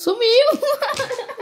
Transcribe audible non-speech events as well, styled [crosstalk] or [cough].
Sumiu! [laughs]